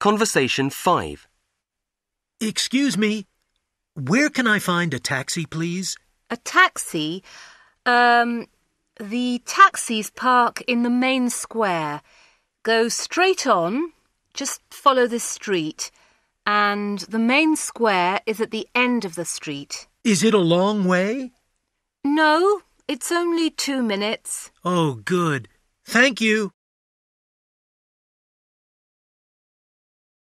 Conversation 5. Excuse me. Where can I find a taxi, please? A taxi? Um, the taxis park in the main square. Go straight on, just follow this street, and the main square is at the end of the street. Is it a long way? No, it's only two minutes. Oh, good. Thank you.